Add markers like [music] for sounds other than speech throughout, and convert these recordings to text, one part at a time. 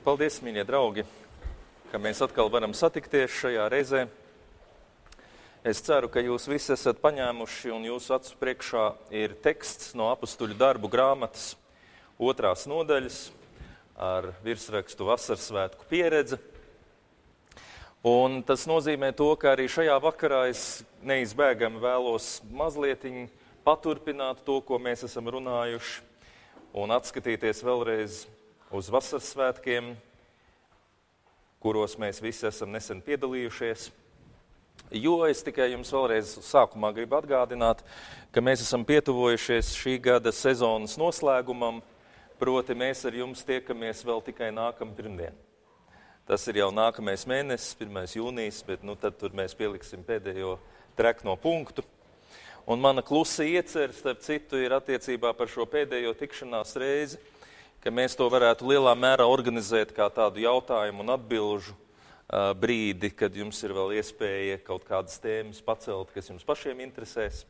Paldies, mīļie draugi, ka mēs atkal varam satikties šajā reizē. Es ceru, ka jūs visi esat paņēmuši un jūsu acu priekšā ir teksts no apstuļu darbu grāmatas otrās nodaļas ar virsrakstu Vasaras svētku pieredze. Un tas nozīmē to, ka arī šajā vakarā es neizbēgami vēlos mazliet paturpināt to, ko mēs esam runājuši, un atskatīties vēlreiz uz vasaras svētkiem, kuros mēs visi esam nesen piedalījušies. Jo es tikai jums vēlreiz sākumā gribu atgādināt, ka mēs esam pietuvojušies šī gada sezonas noslēgumam, proti mēs ar jums tiekamies vēl tikai nākamā pirmdiena. Tas ir jau nākamais mēnesis, 1. jūnijas, bet nu, tad mēs pieliksim pēdējo trekno punktu. Un mana klusa iecerē, starp citu, ir attiecībā par šo pēdējo tikšanās reizi ka mēs to varētu lielā mērā organizēt kā tādu jautājumu un atbilžu uh, brīdi, kad jums ir vēl iespēja kaut kādas tēmas pacelt, kas jums pašiem interesēs.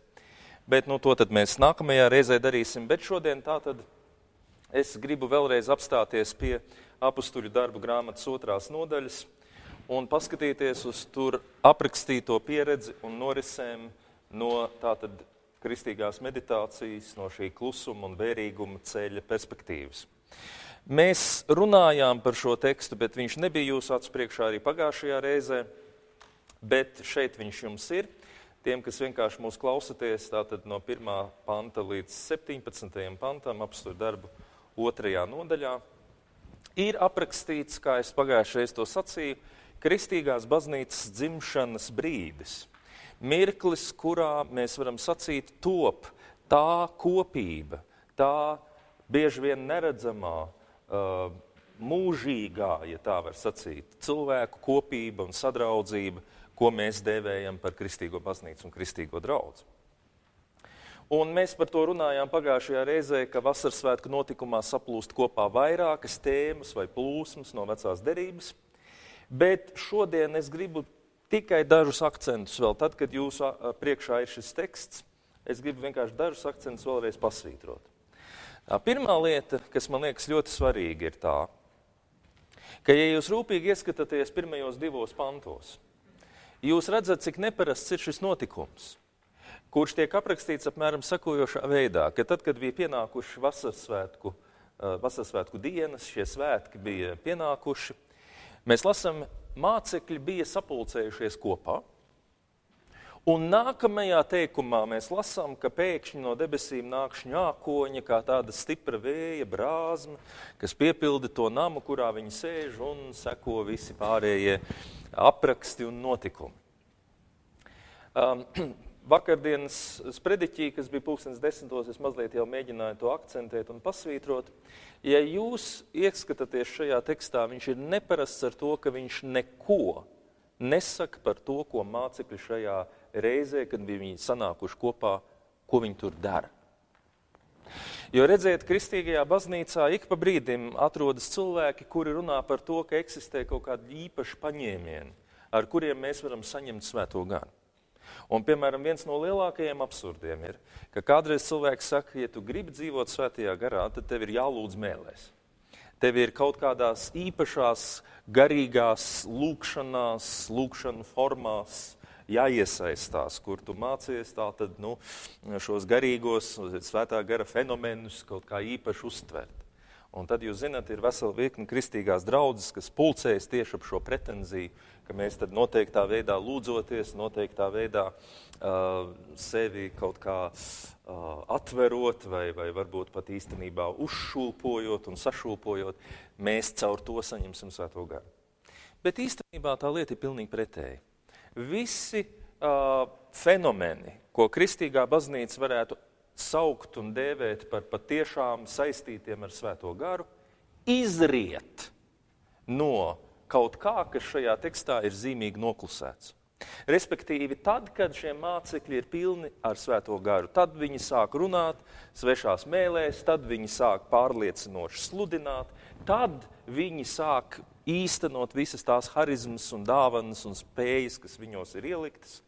Bet nu, to mēs nākamajā reizē darīsim. Bet šodien tātad es gribu vēlreiz apstāties pie apstuļu darbu grāmatas otrās nodaļas un paskatīties uz tur aprakstīto pieredzi un norisēm no tātad kristīgās meditācijas, no šī klusuma un vērīguma ceļa perspektīvas. Mēs runājām par šo tekstu, bet viņš nebija jūsu acu priekšā arī pagājušajā reizē. Bet šeit viņš jums ir. Tiem, kas vienkārši mūs klausaties, tātad no 1. panta līdz 17. pantam, apstākļu darbu otrajā nodaļā, ir aprakstīts, kā es pagājušajā to sacīju, kristīgās baznīcas dzimšanas brīdis. Mirklis, kurā mēs varam sacīt, top tā kopība, tā bieži vien neredzamā, uh, mūžīgā, ja tā var sacīt, cilvēku kopība un sadraudzība, ko mēs dēvējam par kristīgo baznīcu un kristīgo draugu. Un mēs par to runājām pagājušajā reizē, ka vasaras svētku notikumā saplūst kopā vairākas tēmas vai plūsmas no vecās derības. Bet šodien es gribu tikai dažus akcentus vēl. Tad, kad jūsu priekšā ir šis teksts, es gribu vienkārši dažus akcentus vēlreiz pasvītrot. Pirmā lieta, kas man liekas ļoti svarīga, ir tā, ka, ja jūs rūpīgi ieskatāties pirmajos divos pantos, jūs redzat, cik neparasts ir šis notikums, kurš tiek aprakstīts apmēram sekojošā veidā, ka tad, kad bija pienākuši Vasarsvētku, Vasarsvētku dienas, šie svētki bija pienākuši, mēs lasām, mācekļi bija sapulcējušies kopā Un nākamajā teikumā mēs lasām, ka pēkšņi no debesīm nāk šņākoņa, kā tāda stipra vēja brāzma, kas piepilda to namu, kurā viņi sēž un seko visi pārējie apraksti un notikumi. Um, [clears throat] vakardienas sprediķī, kas bija pulkstens desmitos, es mazliet jau mēģināju to akcentēt un pasvītrot. Ja jūs ieskatāties šajā tekstā, viņš ir neparasts ar to, ka viņš neko nesaka par to, ko mācekļi šajā reizē, kad viņi sanākuši kopā, ko viņi tur dara. Jo redziet, kristīgajā baznīcā ik pa brīdim atrodas cilvēki, kuri runā par to, ka eksistē kaut kādi īpaši paņēmieni, ar kuriem mēs varam saņemt svēto garu. Un, piemēram, viens no lielākajiem absurdiem ir, ka kādreiz cilvēks saka, ja tu gribi dzīvot svētajā garā, tad tev ir jālūdz mēlēs. Tev ir kaut kādās īpašās garīgās lūkšanās, lūkšanu formās, jāiesaistās, kur tu mācies tātad, nu, šos garīgos, svētā gara fenomenus kaut kā īpaši uztvert. Un tad, jūs zināt, ir vesela virkni kristīgās draudzes, kas pulcējas tieši ap šo pretenziju, ka mēs tad noteiktā veidā lūdzoties, noteiktā veidā uh, sevi kaut kā uh, atverot vai, vai varbūt pat īstenībā uzšūpojot un sašūpojot, mēs caur to saņemsim svēto garu. Bet īstenībā tā lieta ir pilnīgi pretēji visi uh, fenomeni, ko kristīgā baznīca varētu saukt un dēvēt par patiešām saistītiem ar Svēto garu, izriet no kaut kā, kas šajā tekstā ir zīmīgi noklusēts. Respektīvi, tad, kad šie mācekļi ir pilni ar svēto garu, tad viņi sāk runāt svešās mēlēs, tad viņi sāk pārliecinoši sludināt, tad viņi sāk īstenot visas tās harizmas un dāvanas un spējas, kas viņos ir ieliktas,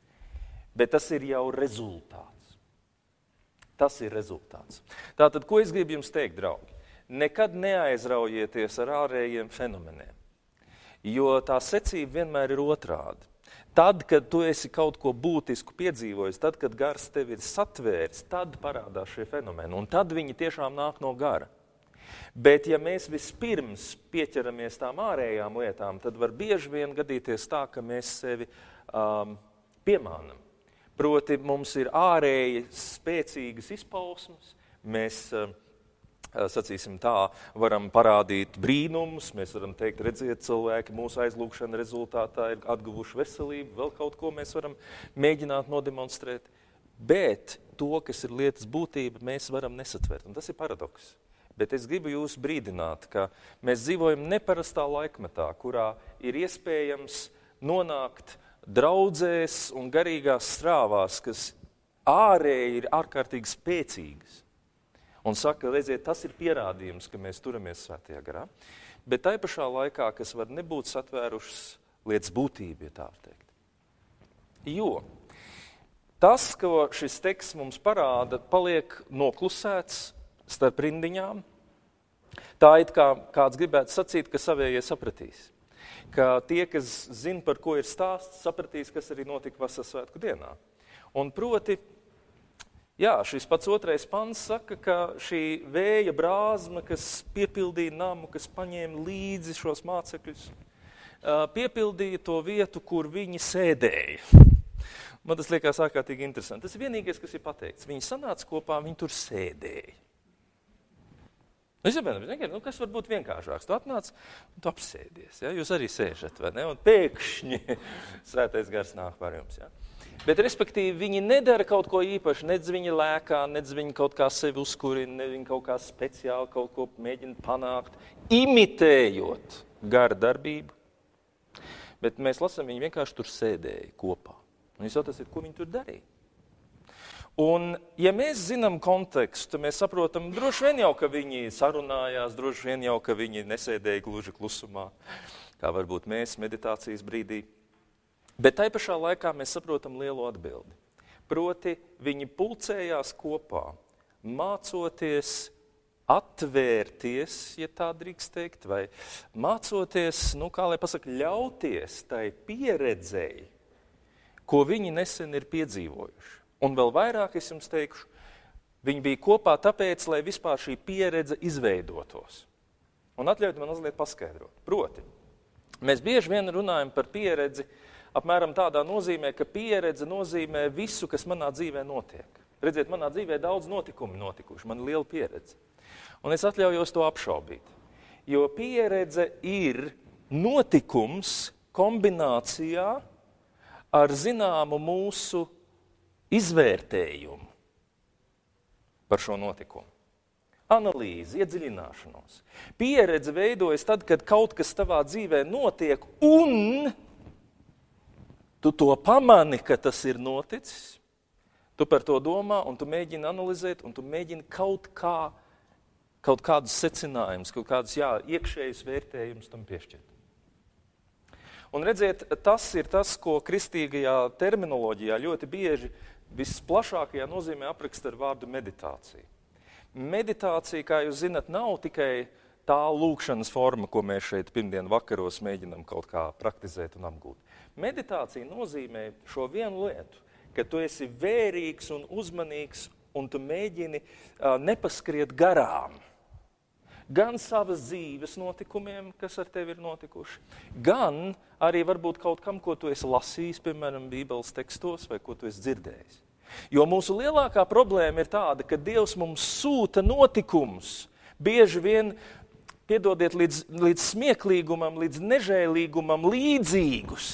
bet tas ir jau rezultāts. Tas ir rezultāts. Tātad, ko es gribu jums teikt, draugi? nekad neaizraujieties ar ārējiem fenomeniem. Jo tā secība vienmēr ir otrādi. Tad, kad tu esi kaut ko būtisku piedzīvojis, tad, kad gars tevi ir satvēris, tad parādās šie fenomeni. Un tad viņi tiešām nāk no gara. Bet, ja mēs vispirms pieķeramies tām ārējām lietām, tad var bieži vien gadīties tā, ka mēs sevi um, piemānam. Proti, mums ir ārēji spēcīgas izpausmes, mēs, um, sacīsim tā, varam parādīt brīnumus, mēs varam teikt, redziet, cilvēki mūsu aizlūgšana rezultātā ir atguvuši veselību, vēl kaut ko mēs varam mēģināt nodemonstrēt. Bet to, kas ir lietas būtība, mēs varam nesatvert. Un tas ir paradoks. Bet es gribu jūs brīdināt, ka mēs dzīvojam neparastā laikmetā, kurā ir iespējams nonākt draudzēs un garīgās strāvās, kas ārēji ir ārkārtīgi spēcīgas. Un saka, redziet, tas ir pierādījums, ka mēs turamies svētajā garā. Bet tai pašā laikā, kas var nebūt satvērušas lietas būtību, ja tā var teikt. Jo tas, ko šis teksts mums parāda, paliek noklusēts starp rindiņām. Tā it kā kāds gribētu sacīt, ka savējie sapratīs. Ka tie, kas zina, par ko ir stāsts, sapratīs, kas arī notika vasaras svētku dienā. Un proti, jā, šis pats otrais pants saka, ka šī vēja brāzma, kas piepildīja namu, kas paņēma līdzi šos mācekļus, piepildīja to vietu, kur viņi sēdēja. Man tas liekas ārkārtīgi interesanti. Tas ir vienīgais, kas ir pateikts. Viņi sanāca kopā, viņi tur sēdēja. Nu, es domāju, nu, kas var būt vienkāršāks? Tu atnāc un tu apsēdies. Ja? Jūs arī sēžat, vai ne? Un pēkšņi [laughs] svētais gars nāk par jums. Ja? Bet, respektīvi, viņi nedara kaut ko īpašu. Nedz viņi lēkā, nedz viņi kaut kā sevi uzkurina, ne viņi kaut kā speciāli kaut ko mēģina panākt, imitējot gara darbību. Bet mēs lasām, viņi vienkārši tur sēdēja kopā. Un jūs jautājat, ko viņi tur darīja? Un, ja mēs zinām kontekstu, mēs saprotam, droši vien jau, ka viņi sarunājās, droši vien jau, ka viņi nesēdēja gluži klusumā, kā varbūt mēs meditācijas brīdī. Bet tai pašā laikā mēs saprotam lielu atbildi. Proti, viņi pulcējās kopā, mācoties atvērties, ja tā drīkst teikt, vai mācoties, nu, kā lai pasaka, ļauties tai pieredzēji, ko viņi nesen ir piedzīvojuši. Un vēl vairāk es jums teikšu, viņi bija kopā tāpēc, lai vispār šī pieredze izveidotos. Un atļaujiet man mazliet paskaidrot. Proti, mēs bieži vien runājam par pieredzi apmēram tādā nozīmē, ka pieredze nozīmē visu, kas manā dzīvē notiek. Redziet, manā dzīvē daudz notikumu notikuši, man ir liela pieredze. Un es atļaujos to apšaubīt. Jo pieredze ir notikums kombinācijā ar zināmu mūsu izvērtējumu par šo notikumu. Analīzi, iedziļināšanos. Pieredze veidojas tad, kad kaut kas tavā dzīvē notiek, un tu to pamani, ka tas ir noticis. Tu par to domā, un tu mēģini analizēt, un tu mēģini kaut, kā, kaut kādus secinājumus, kaut kādus jā, iekšējus vērtējumus tam piešķirt. Un redziet, tas ir tas, ko kristīgajā terminoloģijā ļoti bieži visplašākajā nozīmē apraksta ar vārdu meditācija. Meditācija, kā jūs zinat, nav tikai tā lūkšanas forma, ko mēs šeit pirmdien vakaros mēģinam kaut kā praktizēt un apgūt. Meditācija nozīmē šo vienu lietu, ka tu esi vērīgs un uzmanīgs un tu mēģini uh, nepaskriet garām. Gan savas dzīves notikumiem, kas ar tevi ir notikuši, gan arī varbūt kaut kam, ko tu esi lasījis, piemēram, Bībeles tekstos vai ko tu esi dzirdējis. Jo mūsu lielākā problēma ir tāda, ka Dievs mums sūta notikumus, bieži vien, piedodiet, līdz, līdz smieklīgumam, līdz nežēlīgumam līdzīgus.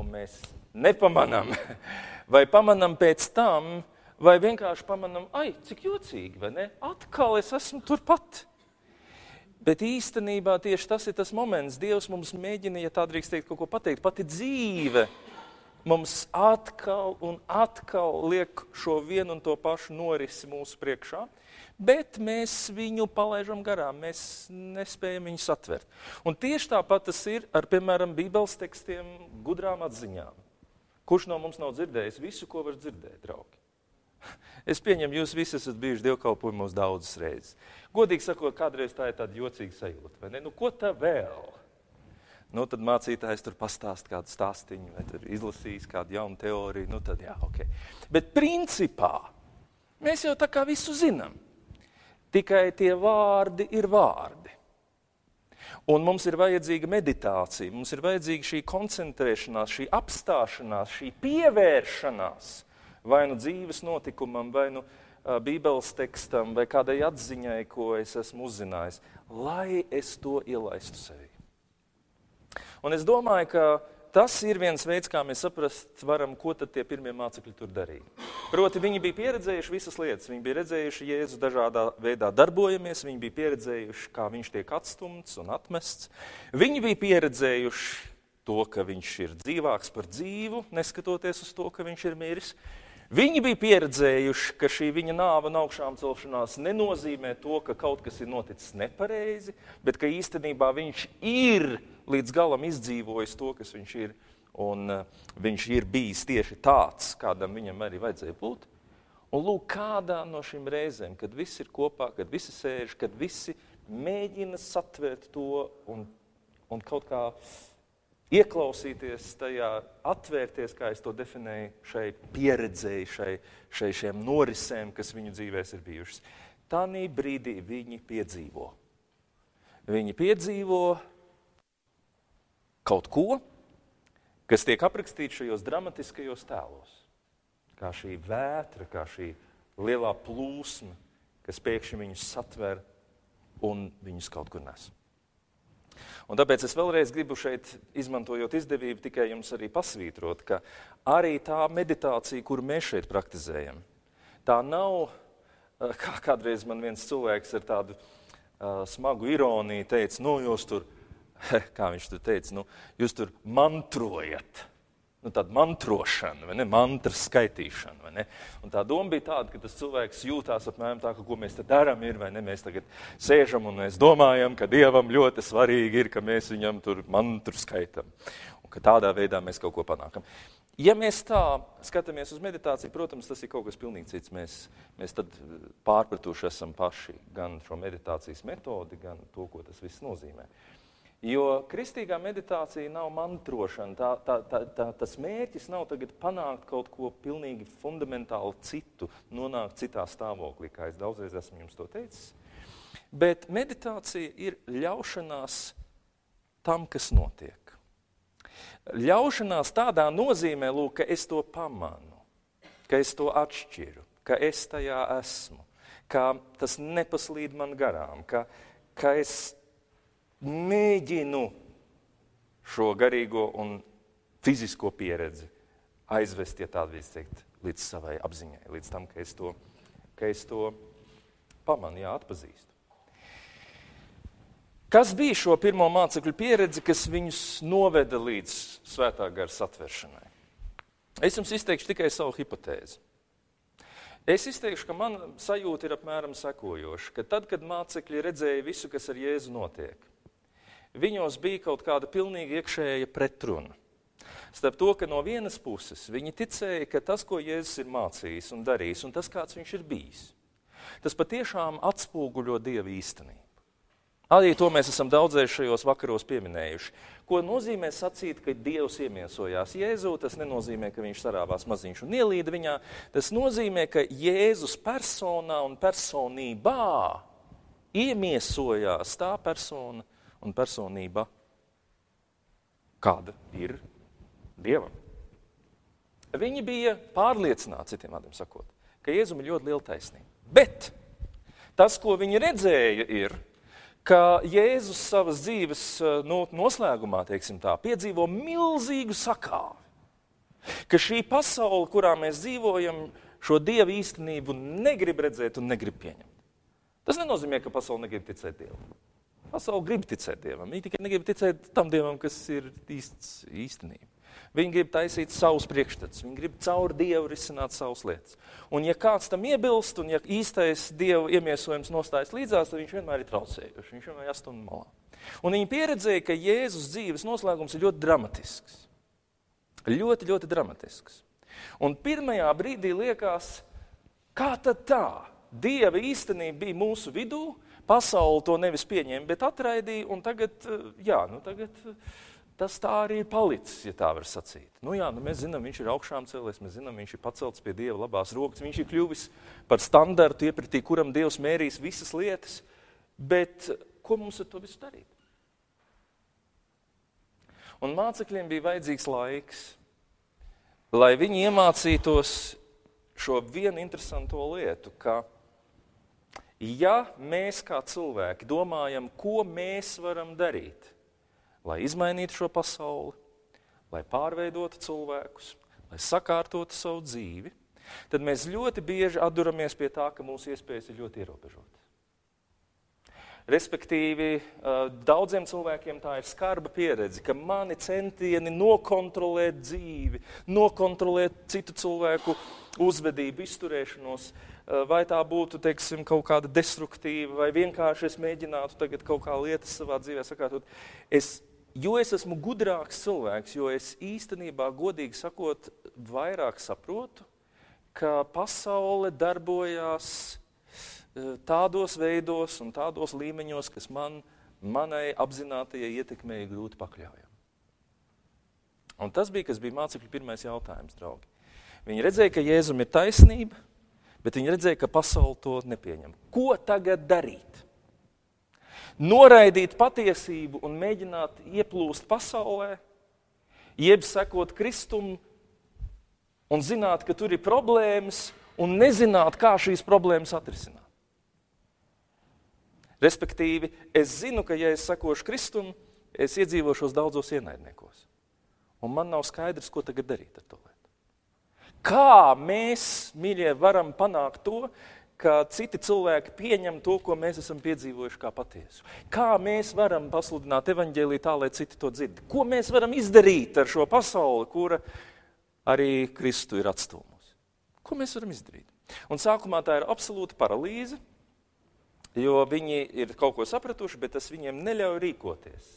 Un mēs nepamanām, [laughs] vai pamanām pēc tam, vai vienkārši pamanām, ai, cik jocīgi, vai ne? Atkal es esmu turpat. Bet īstenībā tieši tas ir tas moments, Dievs mums mēģina, ja tā drīkst teikt, kaut ko pateikt, pati dzīve mums atkal un atkal liek šo vienu un to pašu norisi mūsu priekšā, bet mēs viņu palaidām garām, mēs nespējam viņu satvert. Un tieši tāpat tas ir ar, piemēram, Bībeles tekstiem, gudrām atziņām. Kurš no mums nav dzirdējis visu, ko var dzirdēt, draugi? Es pieņemu, jūs visi esat bijuši dievkalpojumos daudzas reizes. Godīgi sakot, kādreiz tā ir tāda jocīga sajūta, vai ne? Nu, ko tā vēl? Nu, tad mācītājs tur pastāst kādu stāstīņu, vai tur izlasīs kādu jaunu teoriju. Nu, tad jā, ok. Bet principā mēs jau tā kā visu zinām. Tikai tie vārdi ir vārdi. Un mums ir vajadzīga meditācija, mums ir vajadzīga šī koncentrēšanās, šī apstāšanās, šī pievēršanās vai nu dzīves notikumam, vai nu Bībeles tekstam, vai kādai atziņai, ko es esmu uzzinājis, lai es to ielaistu sevī. Un es domāju, ka tas ir viens veids, kā mēs saprast varam, ko tad tie pirmie mācekļi tur darīja. Proti, viņi bija pieredzējuši visas lietas. Viņi bija redzējuši Jēzu dažādā veidā darbojamies, viņi bija pieredzējuši, kā viņš tiek atstumts un atmests. Viņi bija pieredzējuši to, ka viņš ir dzīvāks par dzīvu, neskatoties uz to, ka viņš ir miris. Viņi bija pieredzējuši, ka šī viņa nāva un augšām celšanās nenozīmē to, ka kaut kas ir noticis nepareizi, bet ka īstenībā viņš ir līdz galam izdzīvojis to, kas viņš ir. Un uh, viņš ir bijis tieši tāds, kādam viņam arī vajadzēja būt. Un lūk, kādā no šīm reizēm, kad viss ir kopā, kad visi sēž, kad visi mēģina satvērt to un, un kaut kā ieklausīties tajā, atvērties, kā es to definēju, šai pieredzēji, šai, šai šiem norisēm, kas viņu dzīvēs ir bijušas. Tanī brīdī viņi piedzīvo. Viņi piedzīvo kaut ko, kas tiek aprakstīts šajos dramatiskajos tēlos. Kā šī vētra, kā šī lielā plūsma, kas pēkšņi viņus satver un viņus kaut kur nes. Un tāpēc es vēlreiz gribu šeit, izmantojot izdevību, tikai jums arī pasvītrot, ka arī tā meditācija, kuru mēs šeit praktizējam, tā nav, eh, kā kādreiz man viens cilvēks ar tādu uh, smagu ironiju teica, nu, jūs tur, [laughs] kā viņš tur teica, nu, jūs tur mantrojat nu, tāda mantrošana, vai ne, mantras skaitīšana. Vai ne? Un tā doma bija tāda, ka tas cilvēks jūtās apmēram tā, ka ko mēs te darām, ir, vai ne, mēs tagad sēžam un mēs domājam, ka Dievam ļoti svarīgi ir, ka mēs viņam tur mantru skaitam. Un ka tādā veidā mēs kaut ko panākam. Ja mēs tā skatāmies uz meditāciju, protams, tas ir kaut kas pilnīgi cits. Mēs, mēs tad pārpratuši esam paši gan šo meditācijas metodi, gan to, ko tas viss nozīmē. Jo kristīgā meditācija nav mantrošana. Tā, tā, tā, tā, tas mērķis nav panākt kaut ko pilnīgi fundamentāli citu, nonākt citā stāvoklī, kā es daudzreiz esmu jums to teicis. Bet meditācija ir ļaušanās tam, kas notiek. Ļaušanās tādā nozīmē, lūk, ka es to pamanu, ka es to atšķiru, ka es tajā esmu, ka tas nepaslīd man garām, ka, ka es mēģinu šo garīgo un fizisko pieredzi aizvest, ja tā drīkst teikt, līdz savai apziņai, līdz tam, ka es to, ka es to pamanu, jā, atpazīstu. Kas bija šo pirmo mācekļu pieredze, kas viņus noveda līdz svētā gara satveršanai? Es jums izteikšu tikai savu hipotēzi. Es izteikšu, ka man sajūta ir apmēram sekojoša, ka tad, kad mācekļi redzēja visu, kas ar Jēzu notiek, viņos bija kaut kāda pilnīgi iekšēja pretruna. Starp to, ka no vienas puses viņi ticēja, ka tas, ko Jēzus ir mācījis un darījis, un tas, kāds viņš ir bijis, tas patiešām atspoguļo Dieva īstenību. Arī to mēs esam daudzēs šajos vakaros pieminējuši. Ko nozīmē sacīt, ka Dievs iemiesojās Jēzū? Tas nenozīmē, ka viņš sarāvās maziņš un ielīda viņā. Tas nozīmē, ka Jēzus personā un personībā iemiesojās tā persona, un personība, kāda ir Dievam. Viņi bija pārliecināti, citiem vārdiem sakot, ka Jēzum ir ļoti liela taisnība. Bet tas, ko viņi redzēja, ir, ka Jēzus savas dzīves nu, noslēgumā tā, piedzīvo milzīgu sakāvi. Ka šī pasaule, kurā mēs dzīvojam, šo dievu īstenību negrib redzēt un negrib pieņemt. Tas nenozīmē, ka pasaule negrib ticēt Dievam. Pasaule grib ticēt Dievam. Viņi tikai negrib ticēt tam Dievam, kas ir īsts, īstenība. Viņi grib taisīt savus priekšstats, viņi grib caur Dievu risināt savas lietas. Un, ja kāds tam iebilst, un ja īstais Dieva iemiesojums nostājas līdzās, tad viņš vienmēr ir traucējuši. Viņš vienmēr ir astoņu malā. Un viņi pieredzēja, ka Jēzus dzīves noslēgums ir ļoti dramatisks. Ļoti, ļoti dramatisks. Un pirmajā brīdī liekas, Kā tad tā? Dieva īstenība bija mūsu vidū, pasaule to nevis pieņēma, bet atraidīja, un tagad, eh, jā, nu tagad eh, tas tā arī ir palicis, ja tā var sacīt. Nu jā, nu mēs zinām, viņš ir augšām cēlies, mēs zinām, viņš ir pacelts pie Dieva labās rokas, viņš ir kļuvis par standartu, iepratī, kuram Dievs mērīs visas lietas, bet ko mums ar to visu darīt? Un mācekļiem bija vajadzīgs laiks, lai viņi iemācītos šo vienu interesanto lietu, ka, ja mēs kā cilvēki domājam, ko mēs varam darīt, lai izmainītu šo pasauli, lai pārveidotu cilvēkus, lai sakārtotu savu dzīvi, tad mēs ļoti bieži atduramies pie tā, ka mūsu iespējas ir ļoti ierobežotas. Respektīvi, daudziem cilvēkiem tā ir skarba pieredze, ka mani centieni nokontrolēt dzīvi, nokontrolēt citu cilvēku uzvedību, izturēšanos, vai tā būtu teiksim, kaut kāda destruktīva, vai vienkārši es mēģinātu tagad kaut kā lietas savā dzīvē sakārtot. Es, jo es esmu gudrāks cilvēks, jo es īstenībā, godīgi sakot, vairāk saprotu, ka pasaule darbojās Eh, tādos veidos un tādos līmeņos, kas man, manai apzinātajai ietekmei grūti pakļaujami. Un tas bija, kas bija mācekļu pirmais jautājums, draugi. Viņi redzēja, ka Jēzum ir taisnība, bet viņi redzēja, ka pasaule to nepieņem. Ko tagad darīt? Noraidīt patiesību un mēģināt ieplūst pasaulē, jeb sekot Kristum un zināt, ka tur ir problēmas un nezināt, kā šīs problēmas atrisināt. Respektīvi, es zinu, ka, ja es sakošu Kristum, es iedzīvošos daudzos ienaidniekos. Un man nav skaidrs, ko tagad darīt ar to lietu. Kā mēs, mīļie, varam panākt to, ka citi cilvēki pieņem to, ko mēs esam piedzīvojuši kā patiesu? Kā mēs varam pasludināt evaņģēlī tā, lai citi to dzird? Ko mēs varam izdarīt ar šo pasauli, kura arī Kristu ir atstūmusi? Ko mēs varam izdarīt? Un sākumā tā ir absolūta paralīze, jo viņi ir kaut ko sapratuši, bet tas viņiem neļauj rīkoties.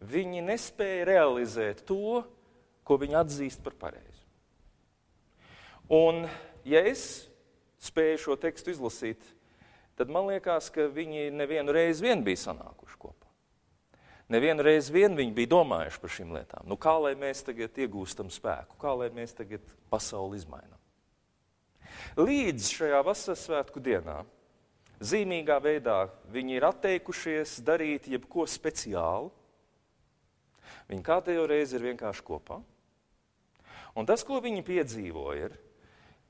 Viņi nespēja realizēt to, ko viņi atzīst par pareizu. Un, ja es spēju šo tekstu izlasīt, tad man liekas, ka viņi nevienu reizi vien bija sanākuši kopā. Nevienu reizi vien viņi bija domājuši par šīm lietām. Nu, kā lai mēs tagad iegūstam spēku, kā lai mēs tagad pasauli izmainām? Līdz šajā vasaras svētku dienā zīmīgā veidā viņi ir atteikušies darīt jebko speciālu. Viņi kārtējo reizi ir vienkārši kopā. Un tas, ko viņi piedzīvoja, ir,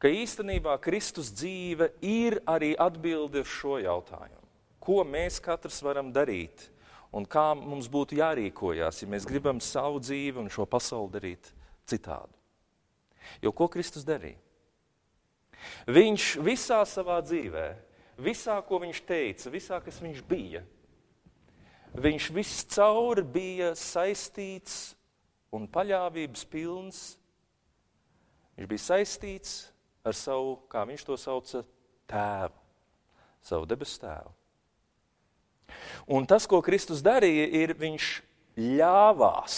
ka īstenībā Kristus dzīve ir arī atbilde uz šo jautājumu. Ko mēs katrs varam darīt un kā mums būtu jārīkojas, ja mēs gribam savu dzīvi un šo pasauli darīt citādu. Jo ko Kristus darīja? Viņš visā savā dzīvēm visā, ko viņš teica, visā, kas viņš bija, viņš viscaur bija saistīts un paļāvības pilns. Viņš bija saistīts ar savu, kā viņš to sauca, tēvu, savu debesu tēvu. Un tas, ko Kristus darīja, ir viņš ļāvās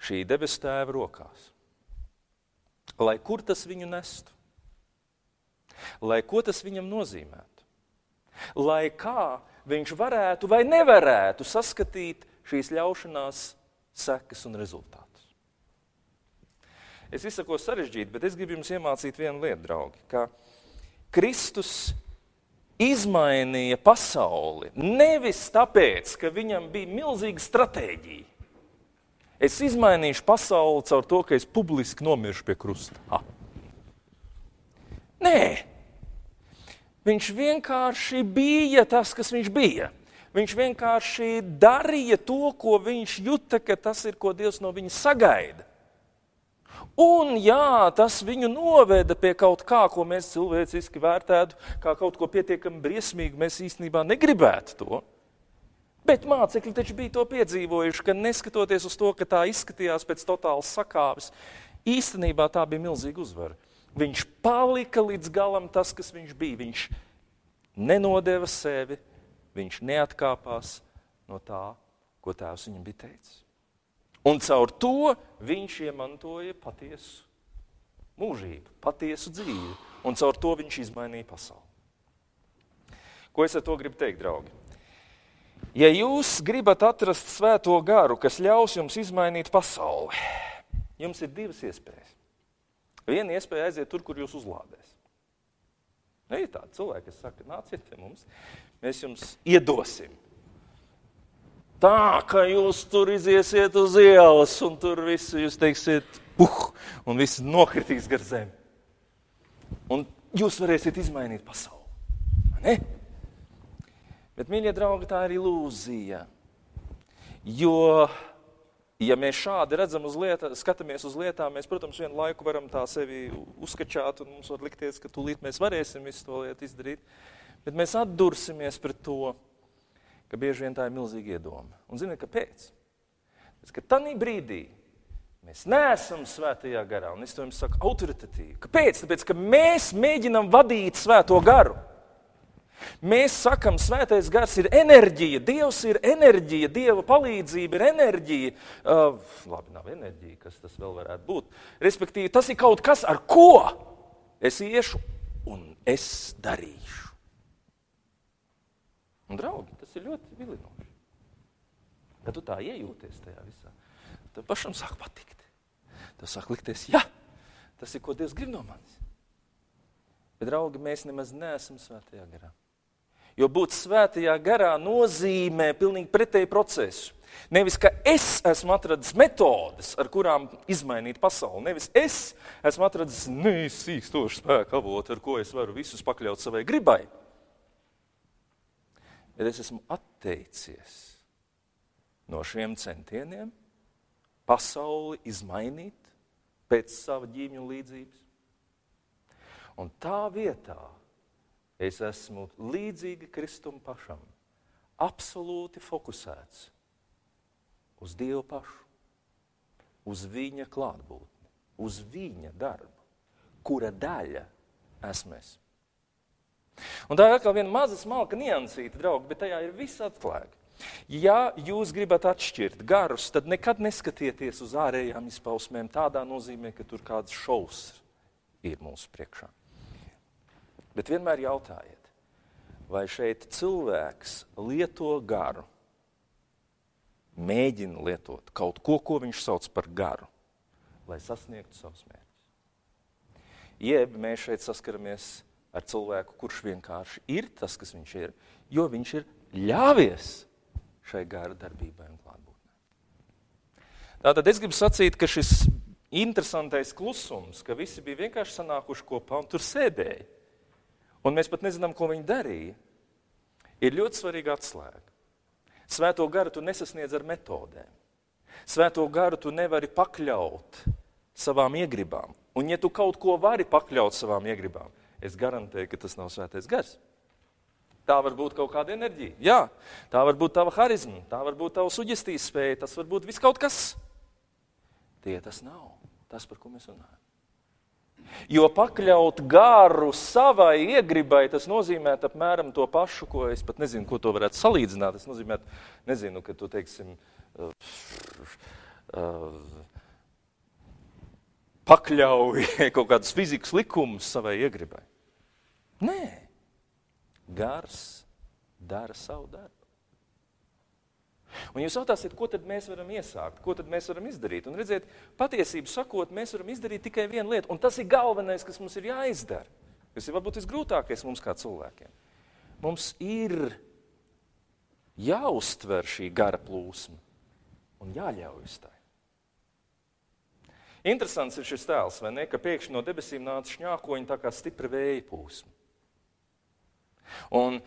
šī debesu tēva rokās, lai kur tas viņu nestu. Lai ko tas viņam nozīmētu? Lai kā viņš varētu vai nevarētu saskatīt šīs ļaušanās sekas un rezultātus. Es izsakos sarežģīti, bet es gribu jums iemācīt vienu lietu, draugi, ka Kristus izmainīja pasauli nevis tāpēc, ka viņam bija milzīga stratēģija. Es izmainīšu pasauli caur to, ka es publiski nomiršu pie krusta. Ha. Nē, viņš vienkārši bija tas, kas viņš bija. Viņš vienkārši darīja to, ko viņš jūta, ka tas ir, ko Dievs no viņa sagaida. Un, jā, tas viņu noveda pie kaut kā, ko mēs cilvēciski vērtētu, kā kaut ko pietiekami briesmīgu. Mēs īstenībā negribētu to. Bet mācekļi taču bija to piedzīvojuši, ka neskatoties uz to, ka tā izskatījās pēc totālas sakāves, īstenībā tā bija milzīga uzvara. Viņš palika līdz galam tas, kas viņš bija. Viņš nenodeva sevi, viņš neatkāpās no tā, ko tēvs viņam bija teicis. Un caur to viņš iemantoja patiesu mūžību, patiesu dzīvi, un caur to viņš izmainīja pasauli. Ko es ar to gribu teikt, draugi? Ja jūs gribat atrast svēto garu, kas ļaus jums izmainīt pasauli, jums ir divas iespējas. Viena iespēja aiziet tur, kur jūs uzlādēsiet. Nu, ir tādi cilvēki, kas saka, nāciet pie mums, mēs jums iedosim. Tā, ka jūs tur iziesiet uz ielas un tur viss jūs teiksiet, puh, un viss nokritīs gar zemi. Un jūs varēsiet izmainīt pasauli. Ne? Bet, mīļie draugi, tā ir ilūzija. Jo Ja mēs šādi redzam uz lietām, skatāmies uz lietām, mēs, protams, vienu laiku varam tā sevi uzskačāt, un mums var likties, ka tūlīt mēs varēsim visu to lietu izdarīt. Bet mēs atdursimies pret to, ka bieži vien tā ir milzīga iedoma. Un ziniet, kāpēc? Tāpēc, ka tajā brīdī mēs neesam svētajā garā, un es to jums saku autoritatīvi. Kāpēc? Tāpēc, ka mēs mēģinam vadīt svēto garu. Mēs sakām, svētais gars ir enerģija, Dievs ir enerģija, Dieva palīdzība ir enerģija. Uh, labi, nav enerģija, kas tas vēl varētu būt. Respektīvi, tas ir kaut kas, ar ko es iešu un es darīšu. Un, draugi, tas ir ļoti vilinoši. Kad tu tā iejūties tajā visā, tad pašam sāk patikt. Tev sāk likties, ja tas ir ko Dievs grib no manis. Bet, draugi, mēs nemaz neesam svētajā garā. Jo būt svētajā garā nozīmē pilnīgi pretēju procesu. Nevis, ka es esmu atradzis metodes, ar kurām izmainīt pasauli. Nevis es esmu atradzis neizsīkstošu spēku avotu, ar ko es varu visus pakļaut savai gribai. Bet es esmu atteicies no šiem centieniem pasauli izmainīt pēc sava ģīmju līdzības. Un tā vietā Es esmu līdzīgi Kristum pašam, absolūti fokusēts uz Dievu pašu, uz Viņa klātbūtni, uz Viņa darbu, kura daļa esmu es. Un tā ir atkal viena maza smalka niansīta, draugi, bet tajā ir viss atklāja. Ja jūs gribat atšķirt garus, tad nekad neskatieties uz ārējām izpausmēm tādā nozīmē, ka tur kāds šovs ir mūsu priekšā. Bet vienmēr jautājiet, vai šeit cilvēks lieto garu, mēģina lietot kaut ko, ko viņš sauc par garu, lai sasniegtu savus mērķus. Jeb mēs šeit saskaramies ar cilvēku, kurš vienkārši ir tas, kas viņš ir, jo viņš ir ļāvies šai gara darbībai un klātbūtnē. Tātad es gribu sacīt, ka šis interesantais klusums, ka visi bija vienkārši sanākuši kopā un tur sēdēja un mēs pat nezinām, ko viņi darīja, ir ļoti svarīga atslēga. Svēto garu tu nesasniedz ar metodēm. Svēto garu tu nevari pakļaut savām iegribām. Un, ja tu kaut ko vari pakļaut savām iegribām, es garantēju, ka tas nav svētais gars. Tā var būt kaut kāda enerģija. Jā, tā var būt tava harizma, tā var būt tava suģestīs spēja, tas var būt viss kaut kas. Tie tas nav. Tas, par ko mēs runājam. Jo pakļaut garu savai iegribai, tas nozīmē apmēram to pašu, ko es pat nezinu, ko to varētu salīdzināt. Tas nozīmē, nezinu, ka tu teiksim, uh, uh, pakļauj [laughs] kaut kādus fizikas likumus savai iegribai. Nē, gars dara savu darbu. Un jūs jautāsiet, ko tad mēs varam iesākt, ko tad mēs varam izdarīt? Un redziet, patiesību sakot, mēs varam izdarīt tikai vienu lietu, un tas ir galvenais, kas mums ir jāizdara. Tas ir varbūt visgrūtākais mums kā cilvēkiem. Mums ir jāuztver šī gara plūsma un jāļaujas tai. Interesants ir šis tēls, vai ne? Ka pēkšņi no debesīm nāca šņākoņi tā kā stipra vēja plūsma. Un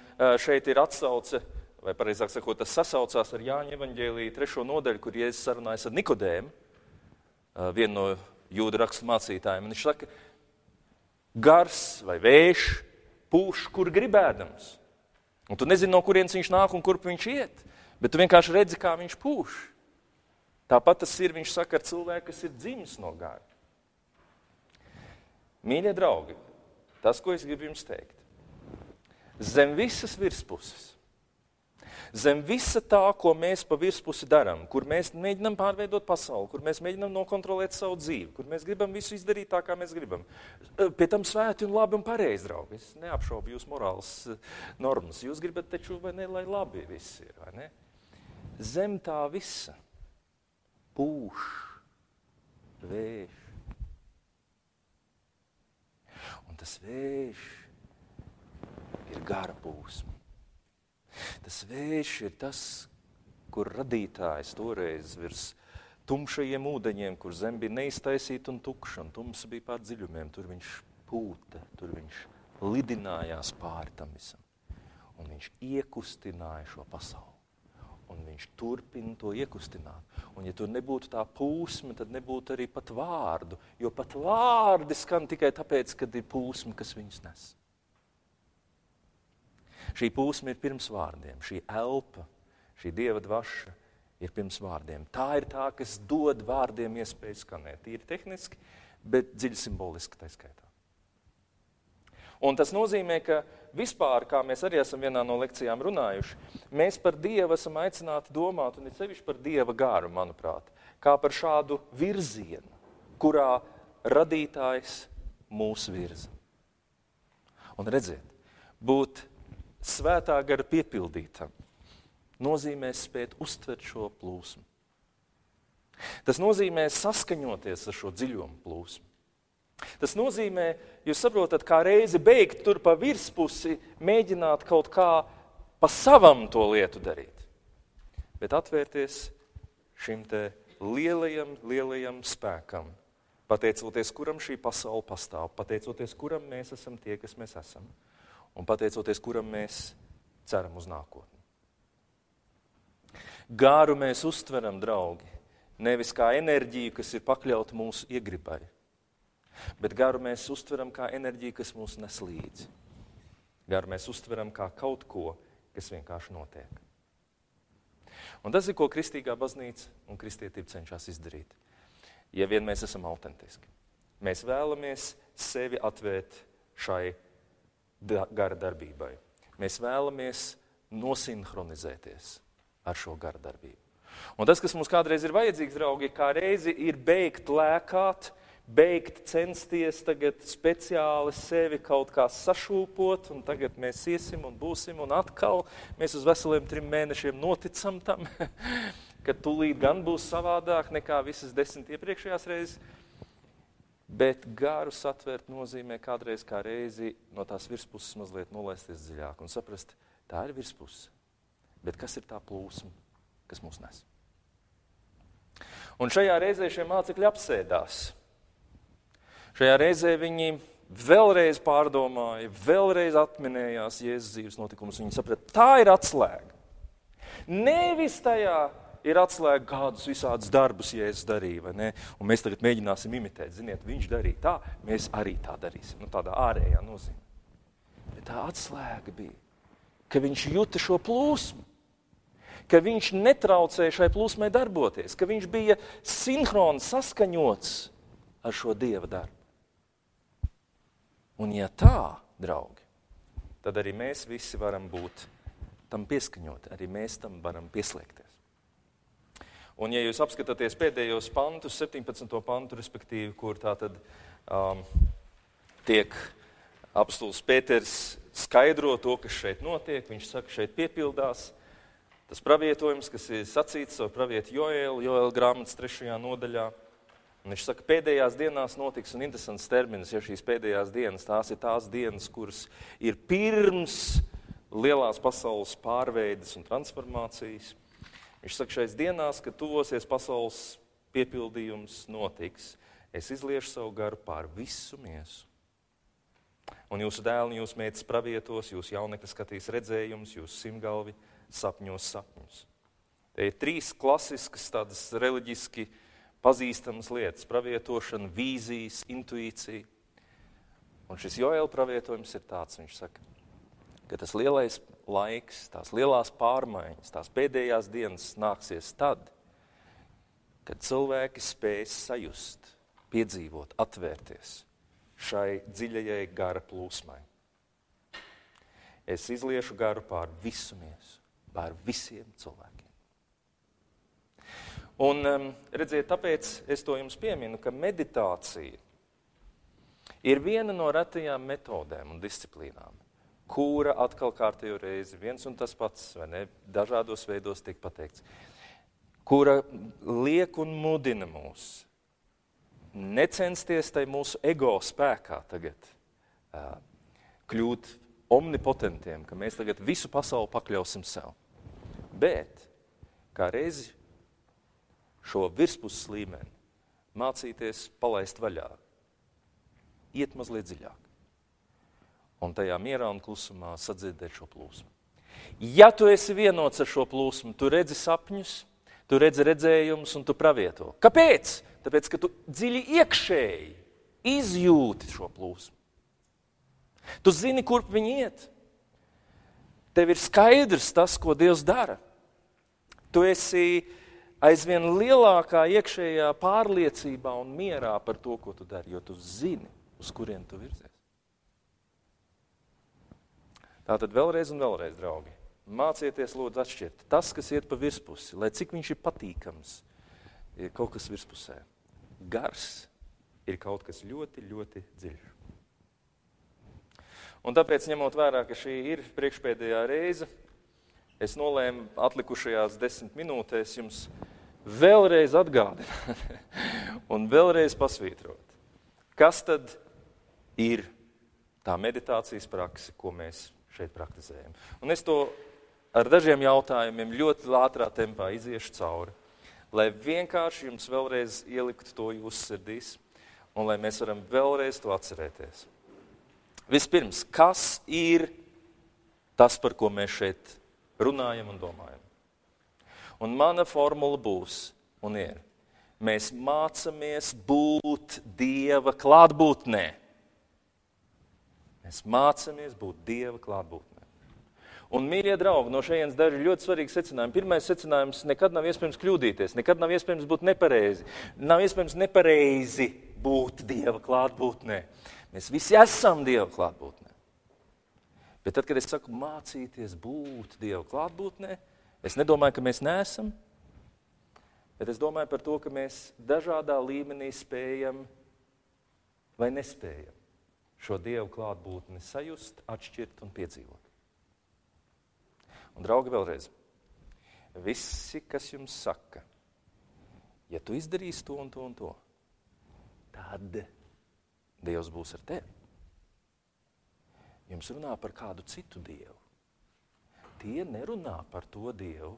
šeit ir atsauce vai pareizāk sakot, tas sasaucās ar Jāņa evaņģēlīja trešo nodaļu, kur Jēzus sarunājas ar Nikodēmu, vienu no jūda rakstu mācītājiem. Viņš saka, gars vai vējš pūš, kur gribēdams. Un tu nezini, no kurienes viņš nāk un kurp viņš iet, bet tu vienkārši redzi, kā viņš pūš. Tāpat tas ir, viņš saka, ar cilvēku, kas ir dzimis no gara. Mīļie draugi, tas, ko es gribu jums teikt, zem visas virspuses Zem visa tā, ko mēs pa virspusi darām, kur mēs mēģinām pārveidot pasauli, kur mēs mēģinām nokontrolēt savu dzīvi, kur mēs gribam visu izdarīt tā, kā mēs gribam. Pie tam svēti un labi un pareizi, draugi. Es neapšaubu jūsu morāls normas. Jūs gribat taču, vai ne, lai labi viss ir, vai ne? Zem tā visa pūš vējš. Un tas vējš ir gara pūsma. Tas vējš ir tas, kur radītājs toreiz virs tumšajiem ūdeņiem, kur zem bija neiztaisīta un tukša, un tums bija pār dziļumiem. Tur viņš pūta, tur viņš lidinājās pāri tam visam. Un viņš iekustināja šo pasauli. Un viņš turpina to iekustināt. Un, ja tur nebūtu tā pūsma, tad nebūtu arī pat vārdu. Jo pat vārdi skan tikai tāpēc, ka ir pūsma, kas viņus nes. Šī pūsma ir pirms vārdiem, šī elpa, šī dieva dvaša ir pirms vārdiem. Tā ir tā, kas dod vārdiem iespēju skanēt. Tīri tehniski, bet dziļi simboliski tā skaitā. Un tas nozīmē, ka vispār, kā mēs arī esam vienā no lekcijām runājuši, mēs par Dievu esam aicināti domāt, un it sevišķi par Dieva gāru, manuprāt, kā par šādu virzienu, kurā radītājs mūs virza. Un redziet, būt svētā gara piepildītam, nozīmē spēt uztvert šo plūsmu. Tas nozīmē saskaņoties ar šo dziļumu plūsmu. Tas nozīmē, jūs saprotat, kā reizi beigt tur pa virspusi, mēģināt kaut kā pa savam to lietu darīt. Bet atvērties šim te lielajam, lielajam spēkam, pateicoties kuram šī pasaule pastāv, pateicoties kuram mēs esam tie, kas mēs esam un pateicoties kuram mēs ceram uz nākotni. Gāru mēs uztveram, draugi, nevis kā enerģiju, kas ir pakļauta mūsu iegribai, bet garu mēs uztveram kā enerģiju, kas mūs nes līdzi. Garu mēs uztveram kā kaut ko, kas vienkārši notiek. Un tas ir, ko kristīgā baznīca un kristietība cenšas izdarīt. Ja vien mēs esam autentiski, mēs vēlamies sevi atvērt šai gara darbībai. Mēs vēlamies nosinhronizēties ar šo gara darbību. Un tas, kas mums kādreiz ir vajadzīgs, draugi, kā reizi ir beigt lēkāt, beigt censties tagad speciāli sevi kaut kā sašūpot, un tagad mēs iesim un būsim, un atkal mēs uz veseliem trim mēnešiem noticam tam, [laughs] ka tūlīt gan būs savādāk nekā visas desmit iepriekšējās reizes. Bet garu satvert nozīmē kādreiz kā reizi no tās virspuses mazliet nolaisties dziļāk un saprast, tā ir virspuse. Bet kas ir tā plūsma, kas mūs nes? Un šajā reizē šie mācekļi apsēdās. Šajā reizē viņi vēlreiz pārdomāja, vēlreiz atminējās Jēzus dzīves notikumus. Viņi saprata, tā ir atslēga. Nevis tajā ir atslēga, kādus visādus darbus Jēzus darīja. Un mēs tagad mēģināsim imitēt. Ziniet, viņš darīja tā, mēs arī tā darīsim. Nu, tādā ārējā nozīmē. Bet tā atslēga bija, ka viņš jūta šo plūsmu. Ka viņš netraucēja šai plūsmai darboties, ka viņš bija sinhrons, saskaņots ar šo dieva darbu. Un, ja tā, draugi, tad arī mēs visi varam būt tam pieskaņoti, arī mēs tam varam pieslēgties. Un, ja jūs apskatāties pēdējos pantus, 17. pantu, respektīvi, kur tā tad um, tiek apstults Pēters skaidro to, kas šeit notiek, viņš saka, šeit piepildās tas pravietojums, kas ir sacīts ar pravietu Joēlu, Joēla grāmatas trešajā nodaļā. Un viņš saka, pēdējās dienās notiks, un interesants termins, ja šīs pēdējās dienas, tās ir tās dienas, kuras ir pirms lielās pasaules pārveides un transformācijas. Viņš saka, šais dienās, kad tuvosies pasaules piepildījums, notiks, es izliešu savu garu pār visu miesu. Un jūsu dēli, jūsu meitas pravietos, jūsu jaunekļi skatīs redzējumus, jūsu simgalvi sapņos sapņus. Te ir trīs klasiskas, tādas reliģiski pazīstamas lietas - pravietošana, vīzijas, intuīcija. Un šis Joēla pravietojums ir tāds, viņš saka, ka tas lielais laiks, tās lielās pārmaiņas, tās pēdējās dienas nāksies tad, kad cilvēki spēs sajust, piedzīvot, atvērties šai dziļajai gara plūsmai. Es izliešu garu pār visu miesu. ar visiem cilvēkiem. Un, um, redziet, tāpēc es to jums pieminu, ka meditācija ir viena no retajām metodēm un disciplīnām, kura atkal kārtējo reizi viens un tas pats, vai ne, dažādos veidos tiek pateikts, kura liek un mudina mūs necensties tai mūsu ego spēkā tagad uh, kļūt omnipotentiem, ka mēs tagad visu pasauli pakļausim sev. Bet kā reizi šo virspusas līmeni, mācīties palaist vaļā, iet mazliet dziļāk. Un tajā mierā un klusumā sadzirdēt šo plūsmu. Ja tu esi vienots ar šo plūsmu, tu redzi sapņus, tu redzi redzējumus un tu pravieto. Kāpēc? Tāpēc, ka tu dziļi iekšēji izjūti šo plūsmu. Tu zini, kurp viņi iet. Tev ir skaidrs tas, ko Dievs dara. Tu esi aizvien lielākā iekšējā pārliecībā un mierā par to, ko tu dari, jo tu zini, uz kurien tu virzies. Tā tad vēlreiz un vēlreiz, draugi, mācieties lūdzu atšķirt tas, kas iet pa virspusi, lai cik viņš ir patīkams, ir kaut kas virspusē. Gars ir kaut kas ļoti, ļoti dziļš. Un tāpēc, ņemot vērā, ka šī ir priekšpēdējā reize, es nolēmu atlikušajās desmit minūtēs jums vēlreiz atgādināt [laughs] un vēlreiz pasvītrot, kas tad ir tā meditācijas praksa, ko mēs šeit praktizējam. Un es to ar dažiem jautājumiem ļoti ātrā tempā iziešu cauri, lai vienkārši jums vēlreiz ieliktu to jūsu sirdīs un lai mēs varam vēlreiz to atcerēties. Vispirms, kas ir tas, par ko mēs šeit runājam un domājam? Un mana formula būs un ir. Mēs mācāmies būt Dieva klātbūtnē. Mēs mācāmies būt Dieva klātbūtnē. Un, mīļie draugi, no šejienes daži ļoti svarīgi secinājumi. Pirmais secinājums - nekad nav iespējams kļūdīties, nekad nav iespējams būt nepareizi. Nav iespējams nepareizi būt Dieva klātbūtnē. Mēs visi esam Dieva klātbūtnē. Bet tad, kad es saku mācīties būt Dieva klātbūtnē, Es nedomāju, ka mēs neesam, bet es domāju par to, ka mēs dažādā līmenī spējam vai nespējam šo dievu klātbūtni sajust, atšķirt un piedzīvot. Un, draugi, vēlreiz, visi, kas jums saka, ja tu izdarīsi to un to un to, tad Dievs būs ar tevi. Jums runā par kādu citu dievu tie nerunā par to Dievu,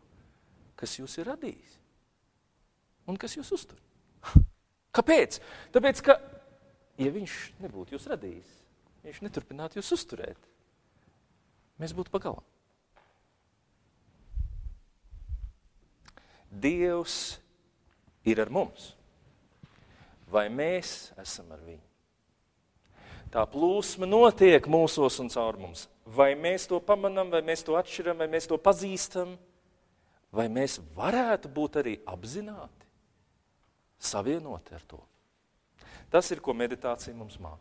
kas jūs ir radījis un kas jūs uztur. [laughs] Kāpēc? Tāpēc, ka, ja viņš nebūtu jūs radījis, viņš neturpinātu jūs uzturēt, mēs būtu pagalam. Dievs ir ar mums, vai mēs esam ar viņu? Tā plūsma notiek mūsos un caur mums. Vai mēs to pamanām, vai mēs to atšķiram, vai mēs to pazīstam, vai mēs varētu būt arī apzināti, savienoti ar to. Tas ir, ko meditācija mums māca.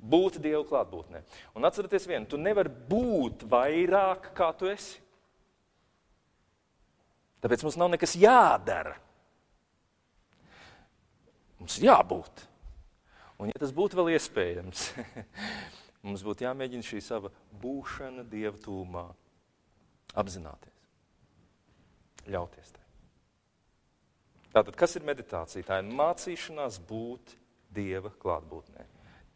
Būt Dieva klātbūtnē. Un atcerieties vienu, tu nevari būt vairāk, kā tu esi. Tāpēc mums nav nekas jādara. Mums ir jābūt. Un, ja tas būtu vēl iespējams, [laughs] Mums būtu jāmēģina šī sava būšana Dieva tūmā apzināties, ļauties tai. Tātad, kas ir meditācija? Tā ir mācīšanās būt Dieva klātbūtnē.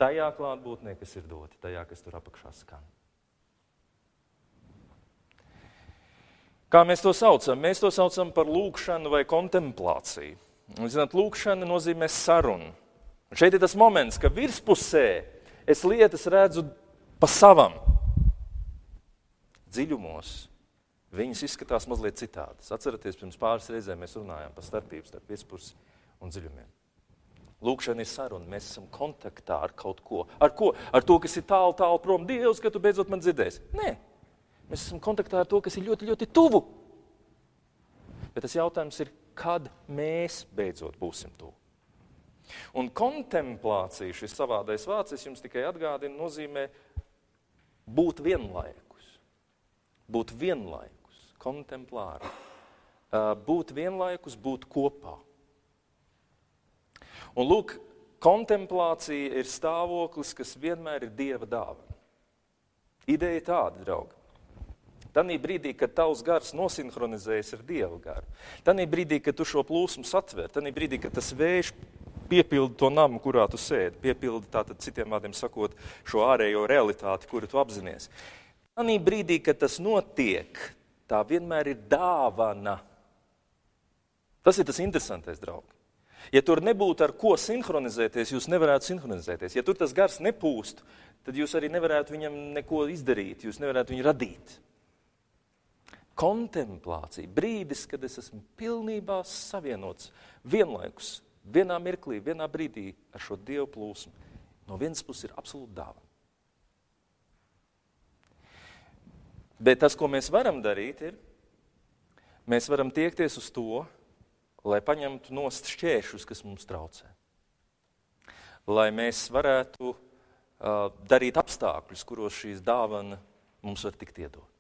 Tajā klātbūtnē, kas ir dota, tajā, kas tur apakšā skan. Kā mēs to saucam? Mēs to saucam par lūkšanu vai kontemplāciju. Un, zināt, lūkšana nozīmē sarunu. Un šeit ir tas moments, ka virspusē es lietas redzu pa savam dziļumos. Viņas izskatās mazliet citādas. Atcerieties, pirms pāris reizēm mēs runājām par starpību starp virspusi un dziļumiem. Lūkšana ir saruna. Mēs esam kontaktā ar kaut ko. Ar ko? Ar to, kas ir tālu, tālu prom. Dievs, ka tu beidzot man dzirdēsi. Nē, mēs esam kontaktā ar to, kas ir ļoti, ļoti tuvu. Bet tas jautājums ir, kad mēs beidzot būsim tuvu? Un kontemplācija, šis savādais vārds, es jums tikai atgādinu, nozīmē būt vienlaikus. būt vienlaikus, kontemplāri, būt vienlaikus, būt kopā. Un lūk, kontemplācija ir stāvoklis, kas vienmēr ir Dieva dāvana. Ideja tāda, draugi. Tanī brīdī, kad tavs gars nosinhronizējas ar Dieva garu, tanī brīdī, kad tu šo plūsmu satver, tanī brīdī, kad tas vējš piepildi to namu, kurā tu sēdi, piepildi tātad citiem vārdiem sakot šo ārējo realitāti, kuru tu apzinājies. Tanī brīdī, kad tas notiek, tā vienmēr ir dāvana. Tas ir tas interesantais, draugi. Ja tur nebūtu ar ko sinhronizēties, jūs nevarētu sinhronizēties. Ja tur tas gars nepūst, tad jūs arī nevarētu viņam neko izdarīt, jūs nevarētu viņu radīt. Kontemplācija, brīdis, kad es esmu pilnībā savienots vienlaikus, vienā mirklī, vienā brīdī ar šo dievu plūsmu, no vienas puses ir absolūti dāvana. Bet tas, ko mēs varam darīt, ir, mēs varam tiekties uz to, lai paņemtu nost šķēršus, kas mums traucē. Lai mēs varētu uh, darīt apstākļus, kuros šīs dāvana mums var tikt iedot.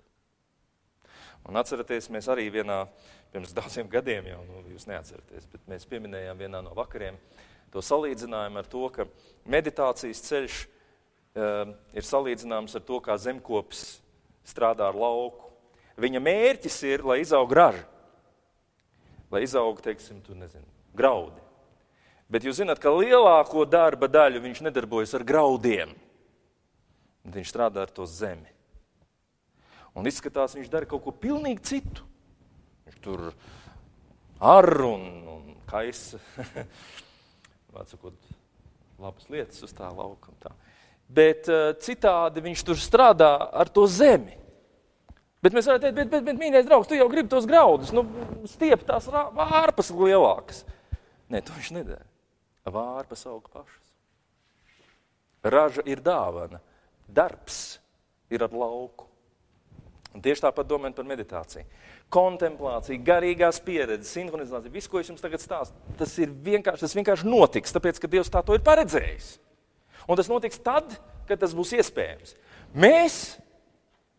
Un atceraties, mēs arī vienā, pirms daudziem gadiem jau, nu, jūs neatceraties, bet mēs pieminējām vienā no vakariem to salīdzinājumu ar to, ka meditācijas ceļš uh, ir salīdzināms ar to, kā zemkopis strādā ar lauku. Viņa mērķis ir, lai izaug raža lai izaugtu, teiksim, tu nezini, graudi. Bet jūs zināt, ka lielāko darba daļu viņš nedarbojas ar graudiem. Viņš strādā ar to zemi. Un izskatās, viņš dara kaut ko pilnīgi citu. Viņš tur ar un, un kaisa, [laughs] vācakot, labas lietas uz tā lauka. Tā. Bet uh, citādi viņš tur strādā ar to zemi. Bet mēs varētu teikt, bet, bet, bet mīļais draugs, tu jau gribi tos graudus, nu, stiep tās vārpas lielākas. Nē, to viņš nedara. Vārpas aug pašas. Raža ir dāvana, darbs ir ar lauku. Un tieši tāpat domājot par meditāciju. Kontemplācija, garīgās pieredzes, sinhronizācija, viss, ko es jums tagad stāstu, tas, vienkārši, tas vienkārši notiks, tāpēc, ka Dievs tā to ir paredzējis. Un tas notiks tad, kad tas būs iespējams. Mēs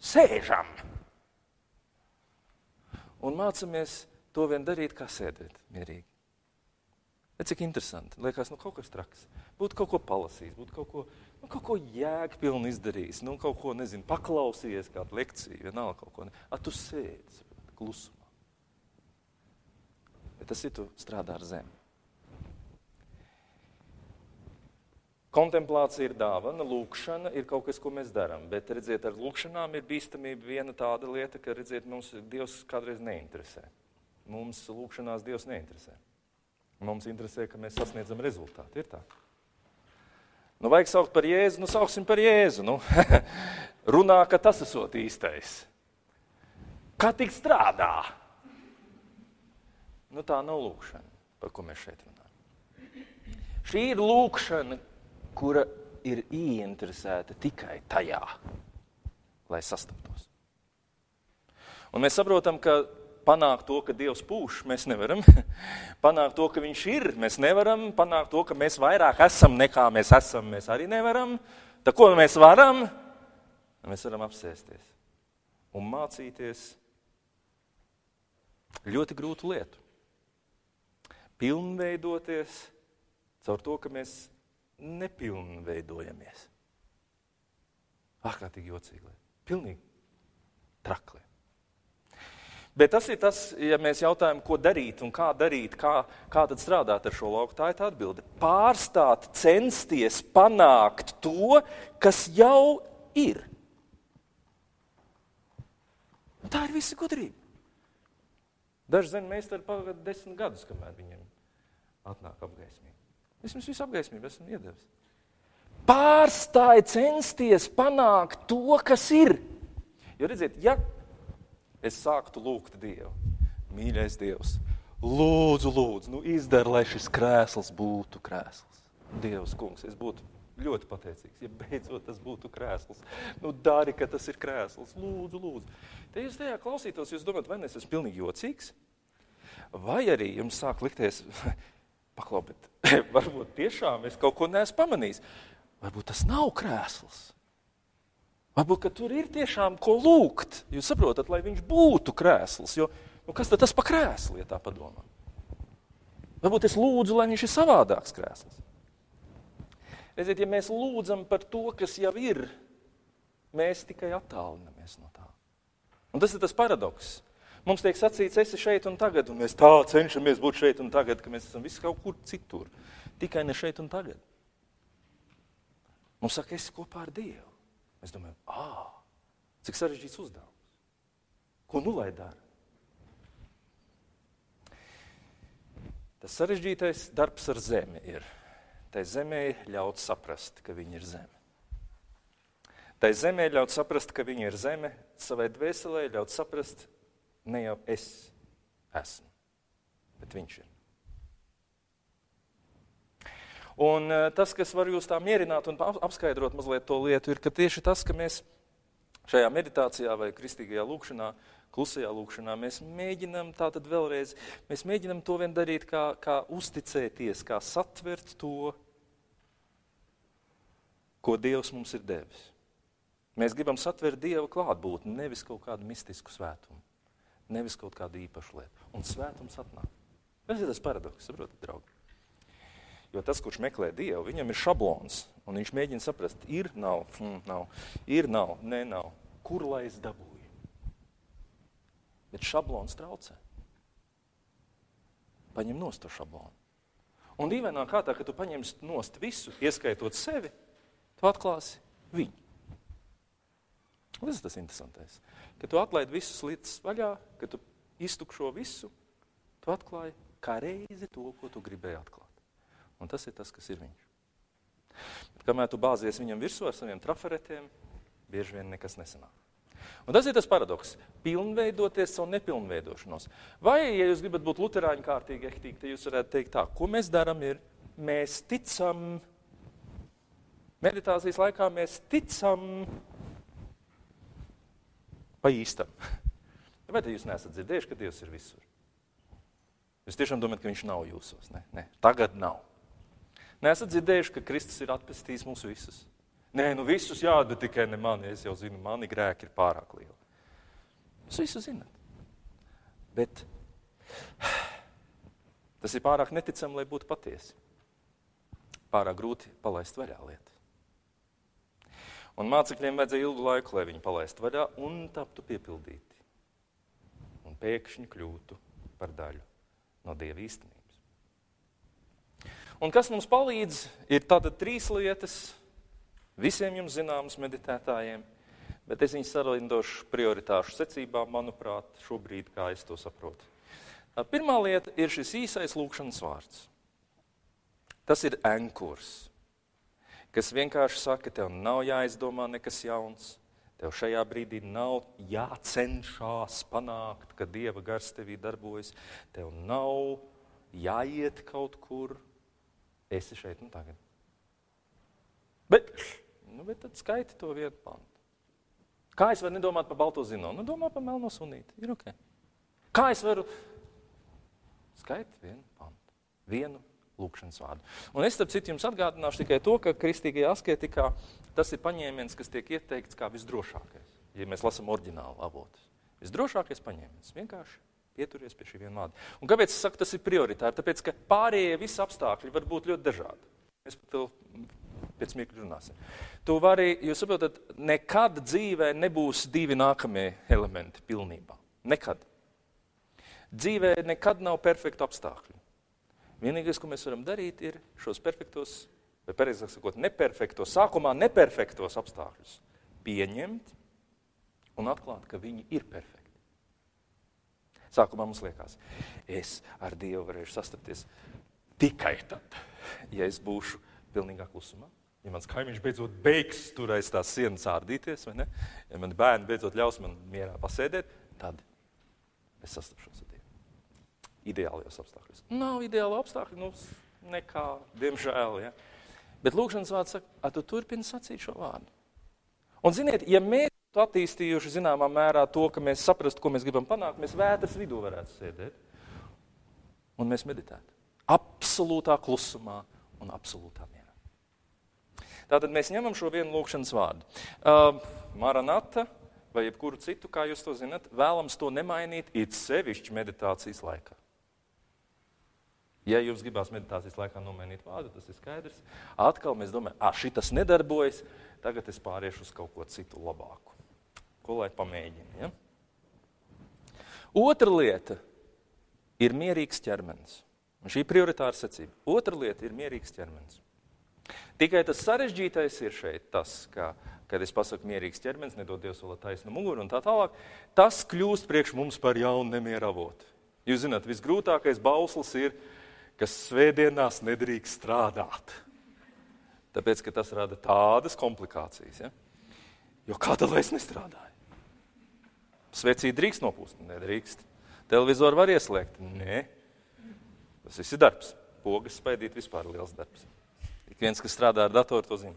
sēžam un mācāmies to vien darīt, kā sēdēt mierīgi. Bet cik interesanti. Liekas, nu kaut kas traks. Būtu kaut ko palasījis, būtu kaut ko, nu, kaut ko jēgpilni izdarījis, nu kaut ko, nezinu, paklausījies kādu lekciju, vienalga kaut ko. A, tu sēdi klusumā. Bet tas ir tu strādā ar zemi. Kontemplācija ir dāvana, lūkšana ir kaut kas, ko mēs darām. Bet, redziet, ar lūkšanām ir bīstamība viena tāda lieta, ka, redziet, mums Dievs kādreiz neinteresē. Mums lūkšanās Dievs neinteresē. Mums interesē, ka mēs sasniedzam rezultātu. Ir tā. Nu, vajag saukt par Jēzu, nu sauksim par Jēzu. Nu. [laughs] Runā, ka tas esot īstais. Kā tik strādā? Nu, tā nav lūkšana, par ko mēs šeit runājam. Šī ir lūkšana, kura ir ieinteresēta tikai tajā, lai sastaptos. Un mēs saprotam, ka panākt to, ka Dievs pūš, mēs nevaram. [laughs] panākt to, ka Viņš ir, mēs nevaram. Panākt to, ka mēs vairāk esam nekā mēs esam, mēs arī nevaram. Tā ko mēs varam? Mēs varam apsēsties un mācīties ļoti grūtu lietu. Pilnveidoties caur to, ka mēs nepilnveidojamies. Ārkārtīgi jocīgi. Pilnīgi trakli. Bet tas ir tas, ja mēs jautājam, ko darīt un kā darīt, kā, kā tad strādāt ar šo lauku. Tā ir tā atbilde. Pārstāt, censties panākt to, kas jau ir. Tā ir visa gudrība. Daži zina, mēs tur pavadām desmit gadus, kamēr viņiem atnāk apgaismība. Es jums visu apgaismību esmu iedevis. Pārstāj censties panākt to, kas ir. Jo redziet, ja es sāktu lūgt Dievu, mīļais Dievs, lūdzu, lūdzu, nu izdara, lai šis krēsls būtu krēsls. Dievs, kungs, es būtu ļoti pateicīgs, ja beidzot tas būtu krēsls. Nu, dari, ka tas ir krēsls. Lūdzu, lūdzu. Te jūs tajā klausītos, jūs domājat, vai es esmu pilnīgi jocīgs? Vai arī jums sāk likties, [laughs] Paklau, bet [laughs] varbūt tiešām es kaut ko neesmu pamanījis. Varbūt tas nav krēsls. Varbūt tur ir tiešām ko lūgt. Jūs saprotat, lai viņš būtu krēsls. Jo, nu, kas tad tas pa krēslu, ja tā padomā? Varbūt es lūdzu, lai viņš ir savādāks krēsls. Redziet, ja mēs lūdzam par to, kas jau ir, mēs tikai attālinamies no tā. Un tas ir tas paradoks. Mums tiek sacīts, esi šeit un tagad, un mēs tā cenšamies būt šeit un tagad, ka mēs esam visi kaut kur citur. Tikai ne šeit un tagad. Mums saka, esi kopā ar Dievu. Mēs domājam, ah, cik sarežģīts uzdevums. Ko nu lai dara? Tas sarežģītais darbs ar zemi ir. Tai zemē ļaut saprast, ka viņa ir zeme. Tai zemē ļaut saprast, ka viņa ir zeme, savai dvēselē ļaut saprast, ne jau es esmu, bet viņš ir. Un eh, tas, kas var jūs tā mierināt un apskaidrot mazliet to lietu, ir, tieši tas, ka mēs šajā meditācijā vai kristīgajā lūkšanā, klusajā lūkšanā, mēs mēģinam tātad vēlreiz, mēs mēģinam to vien darīt, kā, kā uzticēties, kā satvert to, ko Dievs mums ir devis. Mēs gribam satvert Dieva klātbūtni, nevis kaut kādu mistisku svētumu, nevis kaut kādu īpašu lietu. Un svētums atnāk. Tas ir tas paradoks, saprotat, draugi? Jo tas, kurš meklē Dievu, viņam ir šablons, un viņš mēģina saprast, ir, nav, mm, nav, ir, nav, nē, nav. Kur lai es dabūju? Bet šablons traucē. Paņem nost to šablonu. Un dīvainā kārtā, ka tu paņemsi nost visu, ieskaitot sevi, tu atklāsi viņu. Un tas ir tas interesantais. Kad tu atlaidi visus līdz vaļā, kad tu iztukšo visu, tu atklāji kā reizi to, ko tu gribēji atklāt. Un tas ir tas, kas ir viņš. Bet, kamēr tu bāzies viņam virsū ar saviem trafaretiem, bieži vien nekas nesanāk. Un tas ir tas paradoks. Pilnveidoties savu nepilnveidošanos. Vai, ja jūs gribat būt luterāņi kārtīgi, ehtīgi, tad jūs varētu teikt tā, ko mēs darām ir, mēs ticam, meditācijas laikā mēs ticam pa īstam. [laughs] Vai tad jūs neesat dzirdējuši, ka Dievs ir visur? Jūs tiešām domājat, ka viņš nav jūsos? Ne, ne. tagad nav. Nesat dzirdējuši, ka Kristus ir atpestījis mūs visus? Nē, nu visus jā, bet tikai ne mani. Es jau zinu, mani grēki ir pārāk lieli. Jūs visu zinat. Bet [sighs] tas ir pārāk neticami, lai būtu patiesi. Pārāk grūti palaist vaļā lietu. Un mācekļiem vajadzēja ilgu laiku, lai viņi palaistu vaļā un taptu piepildīti. Un pēkšņi kļūtu par daļu no Dieva īstenības. Un kas mums palīdz, ir tātad trīs lietas, visiem jums zināmas meditētājiem, bet es viņus sarindošu prioritāšu secībā, manuprāt, šobrīd, kā es to saprotu. Pirmā lieta ir šis īsais lūkšanas vārds. Tas ir ankurs, kas vienkārši saka, tev nav jāizdomā nekas jauns, Tev šajā brīdī nav jācenšas panākt, ka Dieva gars tevī darbojas. Tev nav jāiet kaut kur, esi šeit un tagad. Bet, nu, bet tad skaiti to vienu pantu. Kā es varu nedomāt par balto zinonu? Nu, domā par melno sunīti. Ir ok. Kā es varu skaitīt vienu pantu, vienu lūkšanas vārdu? Un es, starp citu, jums atgādināšu tikai to, ka kristīgajā asketikā tas ir paņēmiens, kas tiek ieteikts kā visdrošākais, ja mēs lasām oriģinālu avotus. Visdrošākais paņēmiens vienkārši Pieturies pie šī viena vārda. Un kāpēc es saku, tas ir prioritāri? Tāpēc, ka pārējie visi apstākļi var būt ļoti dažādi. Mēs par to pēc mirkļa runāsim. Tu vari, jūs saprotat, nekad dzīvē nebūs divi nākamie elementi pilnībā. Nekad. Dzīvē nekad nav perfektu apstākļu. Vienīgais, ko mēs varam darīt, ir šos perfektos, vai pareizāk sakot, neperfektos, sākumā neperfektos apstākļus pieņemt un atklāt, ka viņi ir perfekti. Sākumā mums liekas, es ar Dievu varēšu sastapties tikai tad, ja es būšu pilnīgā klusumā. Ja mans kaimiņš beidzot beigs tur aiz tās sienas ārdīties, vai ne? Ja mani bērni beidzot ļaus man mierā pasēdēt, tad es sastapšos ar Dievu. Ideālajos apstākļos. Nav ideāla apstākļa, nu, nekā, diemžēl. Ja? Bet lūkšanas vārds saka, tu turpini sacīt šo vārdu. Un ziniet, ja mēs attīstījuši zināmā mērā to, ka mēs saprastu, ko mēs gribam panākt, mēs vētras vidū varētu sēdēt un mēs meditētu. Absolūtā klusumā un absolūtā mierā. Tātad mēs ņemam šo vienu lūkšanas vārdu. Uh, Maranata vai jebkuru citu, kā jūs to zinat, vēlams to nemainīt, it sevišķi meditācijas laikā. Ja jums gribās meditācijas laikā nomainīt vārdu, tas ir skaidrs. Atkal mēs domājam, ah, tas nedarbojas, tagad es pāriešu uz kaut ko citu labāku. Ko lai pamēģina? Ja? Otra lieta ir mierīgs ķermenis. Un šī ir prioritāra secība. Otra lieta ir mierīgs ķermenis. Tikai tas sarežģītais ir šeit tas, ka, kad es pasaku mierīgs ķermenis, nedod Dievs vēl taisnu muguru un tā tālāk, tas kļūst priekš mums par jaunu nemieru avotu. Jūs zināt, visgrūtākais bauslis ir, kas svētdienās nedrīkst strādāt. Tāpēc, ka tas rada tādas komplikācijas. Ja? Jo kāda lai es nestrādāju? Svecīt drīkst nopūst? Nedrīkst. Televizoru var ieslēgt? Nē. Tas viss ir darbs. Pogas spaidīt vispār liels darbs. Ik viens, kas strādā ar datoru, to zina.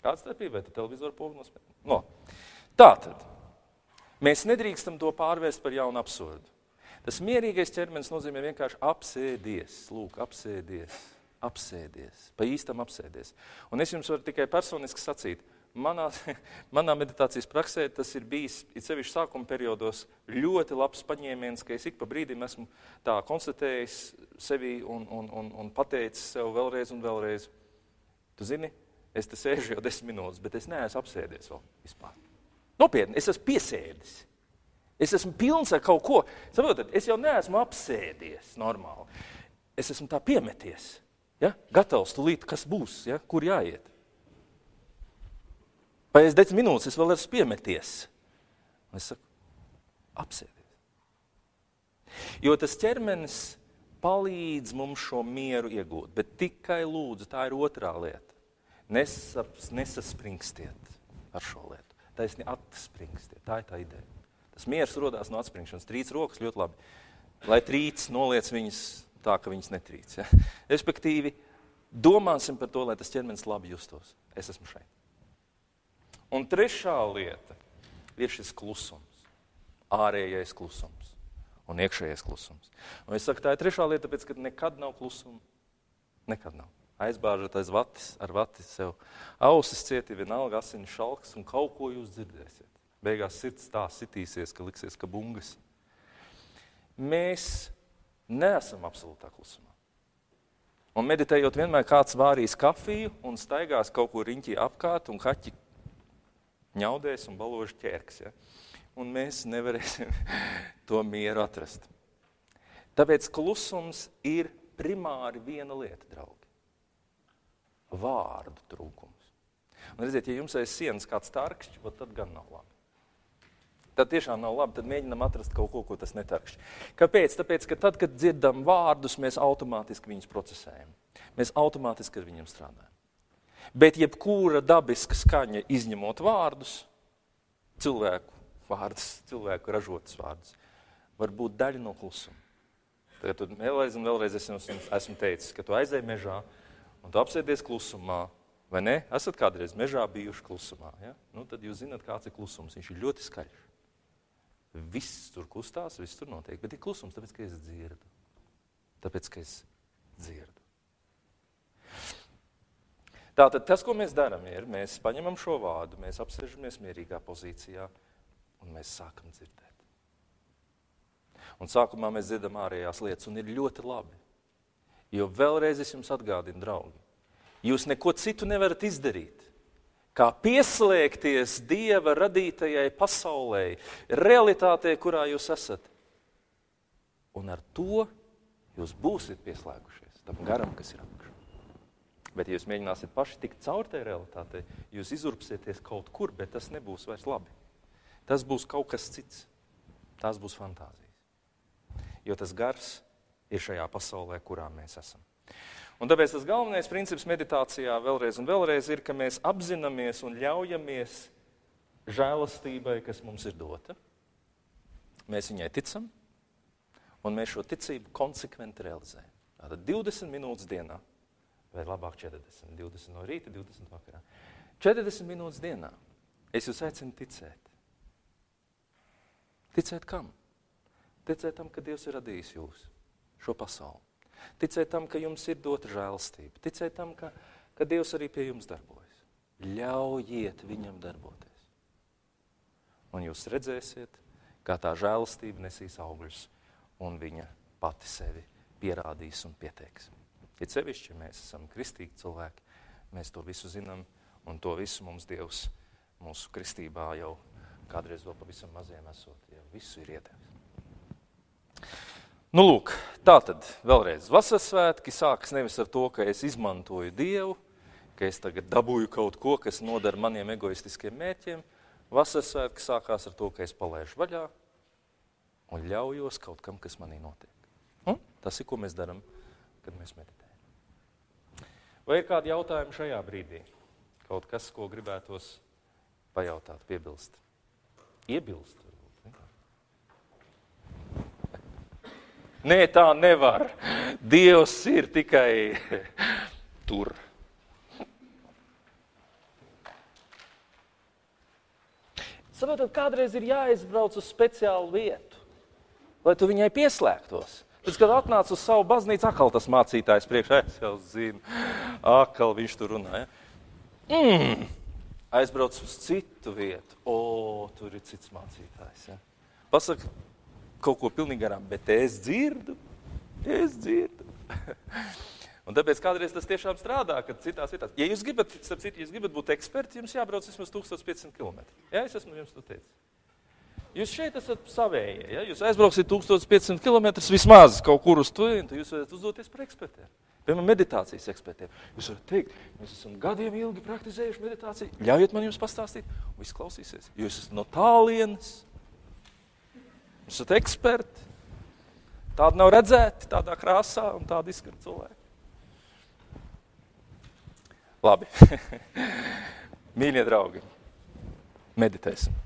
Kāda starpība? Vai televizoru pogu nospēlēt? No. Tā tad. Mēs nedrīkstam to pārvērst par jaunu absurdu. Tas mierīgais ķermenis nozīmē vienkārši apsēdies, lūk, apsēdies, apsēdies, pa īstam apsēdies. Un es jums varu tikai personiski sacīt, manā, [laughs] manā meditācijas praksē tas ir bijis, it sevišķi sākuma periodos, ļoti labs paņēmiens, ka es ik pa brīdim esmu tā konstatējis sevi un, un, un, un pateicis sev vēlreiz un vēlreiz. Tu zini, es te sēžu jau desmit minūtes, bet es neesmu apsēdies vēl vispār. Nopietni, es esmu piesēdis. Es esmu pilns ar kaut ko. Saprotat, es jau neesmu apsēdies normāli. Es esmu tā piemeties. Ja? Gatavs tulīt, kas būs, ja? kur jāiet. Pēc desmit minūtes es vēl esmu piemeties. Un es saku, apsēdies. Jo tas ķermenis palīdz mums šo mieru iegūt, bet tikai lūdzu, tā ir otrā lieta. Nesaps, nesaspringstiet ar šo lietu. Taisni atspringstiet. Tā ir tā ideja. Tas miers rodas no atspringšanas. Trīc rokas ļoti labi. Lai trīc, noliec viņas tā, ka viņas netrīc. Ja? [laughs] Respektīvi, domāsim par to, lai tas ķermenis labi justos. Es esmu šeit. Un trešā lieta ir šis klusums, ārējais klusums un iekšējais klusums. Un es saku, tā ir trešā lieta, tāpēc, ka nekad nav klusuma. Nekad nav. Aizbāžat aiz vatis, ar vati sev ausis cieti, vienalga asiņu šalks un kaut ko jūs dzirdēsiet. Beigās sirds tā sitīsies, ka liksies, ka bungas. Mēs neesam absolūtā klusumā. Un meditējot, vienmēr kāds vārīs kafiju un staigās kaut kur riņķī apkārt, un kaķi ņaudēs un baloži ķērks. Ja? Un mēs nevarēsim [laughs] to mieru atrast. Tāpēc klusums ir primāri viena lieta, draugi. Vārdu trūkums. Un redziet, ja jums aiz sienas kāds tarkšķis, tad gan nav labi tad tiešām nav labi. Tad mēģinam atrast kaut ko, ko tas netarkšķi. Kāpēc? Tāpēc, ka tad, kad dzirdam vārdus, mēs automātiski viņus procesējam. Mēs automātiski ar viņiem strādājam. Bet jebkura dabiska skaņa, izņemot vārdus, cilvēku vārdus, cilvēku ražotus vārdus, var būt daļa no klusuma. Tu vēlreiz vēlreiz es jums esmu teicis, ka tu aizej mežā un tu apsēdies klusumā, vai ne? Esat kādreiz mežā bijuši klusumā, ja? Nu, tad jūs zināt, kāds ir klusums. Viņš ir ļoti skaļš. Viss tur kustās, viss tur notiek, bet ir klusums, tāpēc, ka es dzirdu. Tāpēc, ka es dzirdu. Tātad tas, ko mēs darām, ir, mēs paņemam šo vārdu, mēs apsēžamies mierīgā pozīcijā un mēs sākam dzirdēt. Un sākumā mēs dzirdam ārējās lietas, un ir ļoti labi. Jo vēlreiz es jums atgādinu, draugi, jūs neko citu nevarat izdarīt kā pieslēgties Dieva radītajai pasaulē, realitātei, kurā jūs esat. Un ar to jūs būsiet pieslēgušies tam garam, kas ir apakšā. Bet, ja jūs mēģināsiet paši tikt caur tai realitātei, jūs izurpsieties kaut kur, bet tas nebūs vairs labi. Tas būs kaut kas cits. Tās būs fantāzijas. Jo tas gars ir šajā pasaulē, kurā mēs esam. Un tāpēc tas galvenais princips meditācijā vēlreiz un vēlreiz ir, ka mēs apzināmies un ļaujamies žēlastībai, kas mums ir dota. Mēs viņai ticam, un mēs šo ticību konsekventi realizējam. Tātad 20 minūtes dienā, vai labāk 40, 20 no rīta, 20 vakarā. 40 minūtes dienā es jūs aicinu ticēt. Ticēt kam? Ticēt tam, ka Dievs ir radījis jūs, šo pasauli. Ticēt tam, ka jums ir dota žēlstība. Ticēt tam, ka, ka Dievs arī pie jums darbojas. Ļaujiet viņam darboties. Un jūs redzēsiet, kā tā žēlastība nesīs augļus, un viņa pati sevi pierādīs un pieteiks. Ir sevišķi, ja mēs esam kristīgi cilvēki, mēs to visu zinām, un to visu mums Dievs mūsu kristībā jau kādreiz vēl pavisam maziem esot, jau visu ir iedevis. Nu, lūk, tā tad vēlreiz vasaras svētki sākas nevis ar to, ka es izmantoju Dievu, ka es tagad dabūju kaut ko, kas nodara maniem egoistiskiem mērķiem. Vasaras svētki sākās ar to, ka es palaidu vaļā un ļaujos kaut kam, kas manī notiek. Un tas ir, ko mēs darām, kad mēs meditējam. Vai ir kādi jautājumi šajā brīdī? Kaut kas, ko gribētos pajautāt, piebilst? Iebilst. Nē, tā nevar. Dievs ir tikai tur. Saprotat, kādreiz ir jāizbrauc uz speciālu vietu, lai tu viņai pieslēgtos. Tad, kad atnāc uz savu baznīcu, atkal tas mācītājs priekšā, es jau zinu, atkal viņš tur runāja. Mm, aizbrauc uz citu vietu, o, tur ir cits mācītājs. Ja? Pasaka, kaut ko pilnīgi garām, bet es dzirdu, es dzirdu. Un tāpēc [laughs] kādreiz tas tiešām strādā, kad citās vietās. Ja jūs gribat, starp citu, ja jūs gribat būt eksperti, jums jābrauc vismaz 1500 km. Jā, es esmu jums to teicis. Jūs šeit esat savējie. Ja? Jūs aizbrauksiet 1500 km vismaz kaut kur uz turieni, jūs varat uzdoties par ekspertiem. Piemēram, meditācijas ekspertiem. Jūs varat teikt, mēs esam gadiem ilgi praktizējuši meditāciju. Ļaujiet man jums pastāstīt, un viss klausīsies. Jūs esat no tālienes, esat eksperti. Tādi nav redzēti tādā krāsā un tādi izskata cilvēki. Labi, [laughs] mīļie draugi, meditēsim.